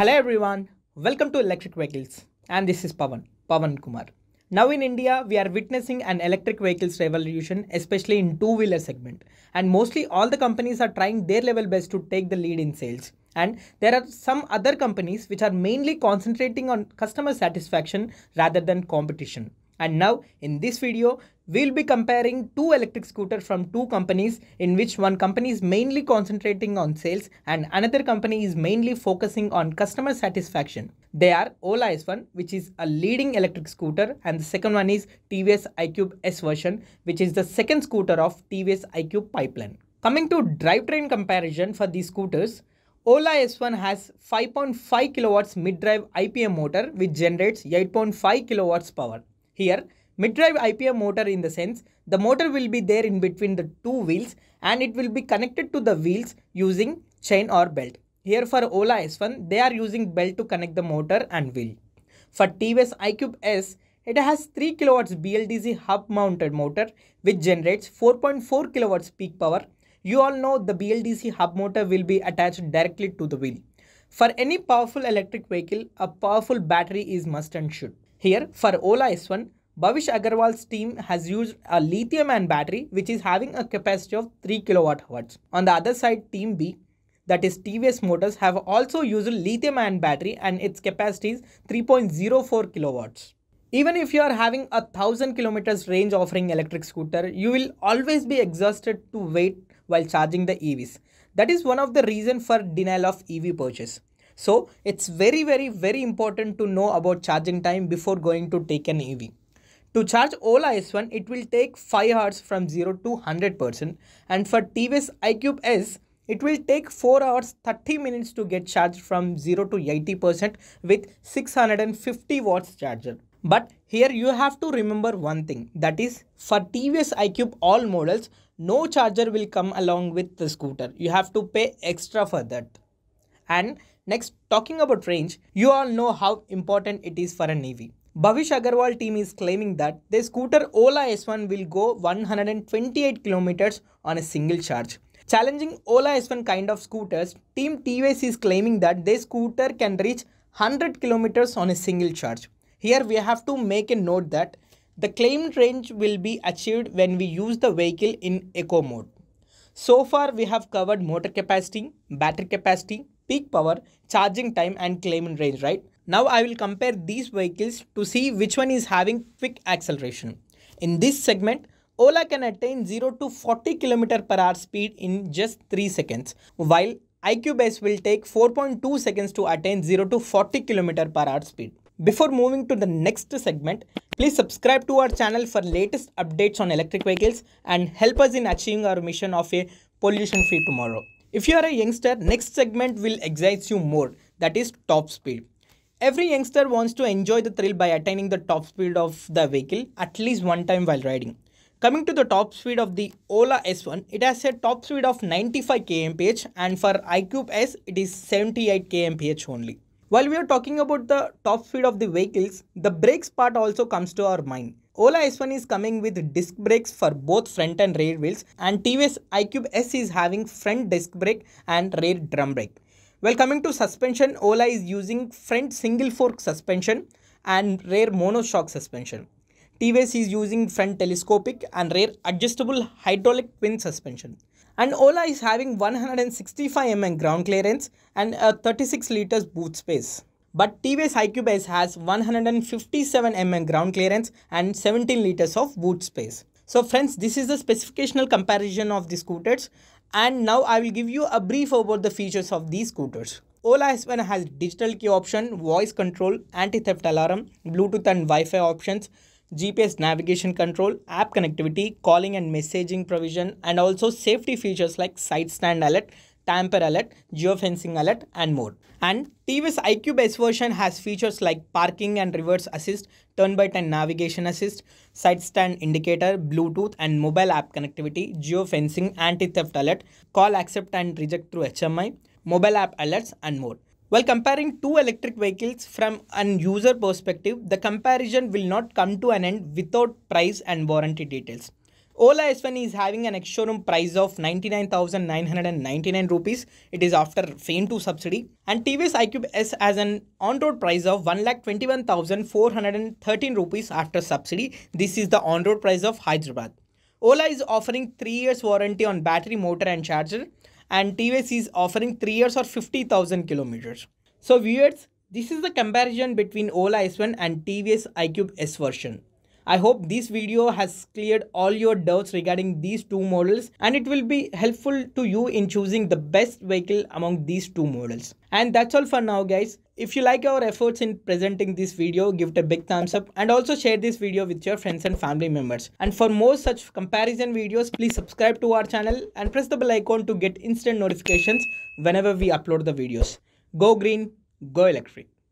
Hello everyone, welcome to Electric Vehicles and this is Pavan, Pavan Kumar. Now in India, we are witnessing an electric vehicles revolution, especially in two-wheeler segment. And mostly all the companies are trying their level best to take the lead in sales. And there are some other companies which are mainly concentrating on customer satisfaction rather than competition. And now in this video, we'll be comparing two electric scooters from two companies in which one company is mainly concentrating on sales and another company is mainly focusing on customer satisfaction. They are Ola S1 which is a leading electric scooter and the second one is TVS iQube S version which is the second scooter of TVS iQube pipeline. Coming to drivetrain comparison for these scooters, Ola S1 has 5.5 kilowatts mid-drive IPM motor which generates 8.5 kilowatts power. Here, mid-drive IPM motor in the sense the motor will be there in between the two wheels and it will be connected to the wheels using chain or belt. Here for Ola S1, they are using belt to connect the motor and wheel. For TVS iQube S, it has 3 kilowatts BLDC hub mounted motor which generates 4.4 kilowatts peak power. You all know the BLDC hub motor will be attached directly to the wheel. For any powerful electric vehicle, a powerful battery is must and should. Here, for Ola S1, Bhavish Aggarwal's team has used a lithium ion battery which is having a capacity of 3 kilowatt hours. On the other side, Team B, that is TVS Motors, have also used a lithium ion battery and its capacity is 3.04 kilowatts. Even if you are having a 1000 kilometers range offering electric scooter, you will always be exhausted to wait while charging the EVs. That is one of the reason for denial of EV purchase. So it's very, very, very important to know about charging time before going to take an EV. To charge Ola S1, it will take 5 hours from 0 to 100% and for TVS iQube S, it will take 4 hours 30 minutes to get charged from 0 to 80% with 650 watts charger. But here you have to remember one thing that is for TVS iQube all models, no charger will come along with the scooter. You have to pay extra for that. And Next, talking about range, you all know how important it is for an EV. Bhavish Aggarwal team is claiming that the scooter Ola S1 will go 128 kilometers on a single charge. Challenging Ola S1 kind of scooters, Team TVS is claiming that their scooter can reach 100 kilometers on a single charge. Here we have to make a note that the claimed range will be achieved when we use the vehicle in eco mode. So far we have covered motor capacity, battery capacity, peak power, charging time and claiming range, right? Now I will compare these vehicles to see which one is having quick acceleration. In this segment, Ola can attain 0 to 40 km per hour speed in just 3 seconds, while iQube S will take 4.2 seconds to attain 0 to 40 km per hour speed. Before moving to the next segment, please subscribe to our channel for latest updates on electric vehicles and help us in achieving our mission of a pollution-free tomorrow. If you are a youngster, next segment will excite you more, that is top speed. Every youngster wants to enjoy the thrill by attaining the top speed of the vehicle at least one time while riding. Coming to the top speed of the Ola S1, it has a top speed of 95 kmph and for iQube S, it is 78 kmph only. While we are talking about the top speed of the vehicles, the brakes part also comes to our mind. Ola S1 is coming with disc brakes for both front and rear wheels and TVS iQube S is having front disc brake and rear drum brake. While coming to suspension, Ola is using front single fork suspension and rear monoshock suspension. TVS is using front telescopic and rear adjustable hydraulic twin suspension. And Ola is having 165 mm ground clearance and a 36 liters boot space. But TVS iQube S has 157 mm ground clearance and 17 liters of boot space. So friends, this is the specificational comparison of the scooters and now I will give you a brief about the features of these scooters. Ola S1 has digital key option, voice control, anti-theft alarm, Bluetooth and Wi-Fi options, GPS navigation control, app connectivity, calling and messaging provision, and also safety features like side stand alert, tamper alert, geofencing alert, and more. And TVS iQube S version has features like parking and reverse assist, turn by turn navigation assist, side stand indicator, Bluetooth and mobile app connectivity, geofencing, anti-theft alert, call accept and reject through HMI, mobile app alerts, and more. While comparing two electric vehicles from an user perspective, the comparison will not come to an end without price and warranty details. Ola S1 is having an ex-showroom price of 99,999 rupees. It is after FAME 2 subsidy. And TVS iQube S has an on-road price of 1,21,413 rupees after subsidy. This is the on-road price of Hyderabad. Ola is offering 3 years warranty on battery, motor and charger. And TVS is offering 3 years or 50,000 kilometers. So viewers, this is the comparison between Ola S1 and TVS iQube S version. I hope this video has cleared all your doubts regarding these two models and it will be helpful to you in choosing the best vehicle among these two models. And that's all for now guys. If you like our efforts in presenting this video, give it a big thumbs up and also share this video with your friends and family members. And for more such comparison videos, please subscribe to our channel and press the bell icon to get instant notifications whenever we upload the videos. Go green, go electric.